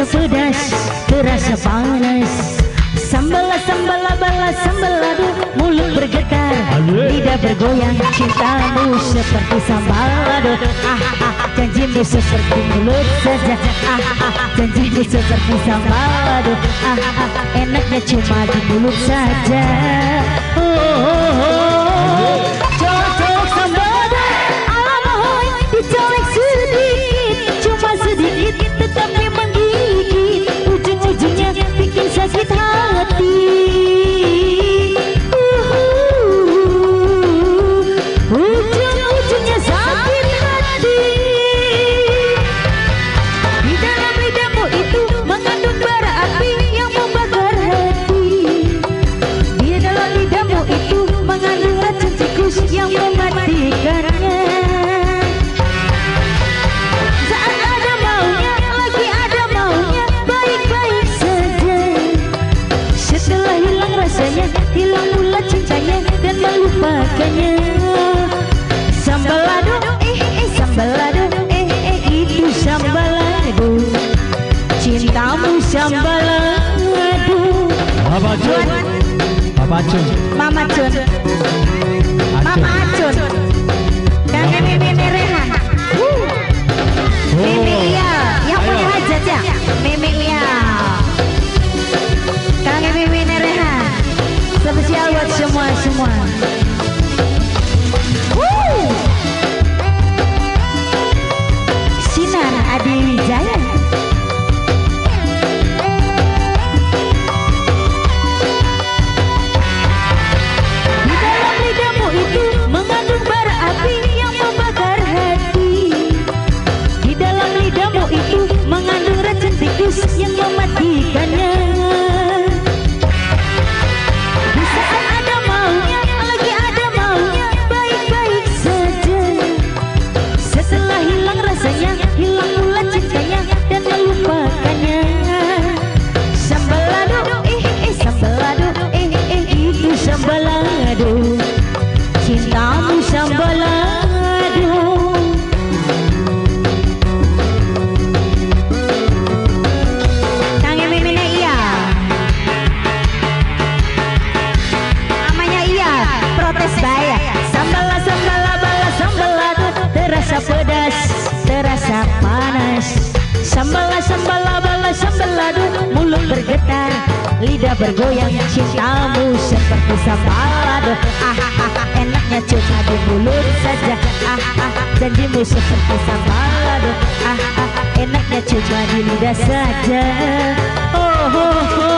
terasa pedas, terasa panas. Sambala sambala bala sambaladu Mulut bergetar, lidah bergoyang. Cintamu seperti sambalado ah ah, ah ah janjimu seperti mulut saja. Ah ah, ah janjimu seperti sambalado Ah ah. Enaknya cuma di mulut saja. Cintanya Dan melupakannya. Sambalado, eh eh sambalado Eh eh itu sambalado Cintamu sambalado Bapak Jun. Bapak Jun. Mama Jun. Mama Acun Kakek Mimi lidah bergoyang. Cintamu seperti sambalado ah, ah, ah, Enaknya cuma di mulut saja. Ah, ah, Janjimu seperti sambalado ah, ah, Enaknya cuma di lidah saja. Oh, oh, oh.